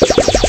you.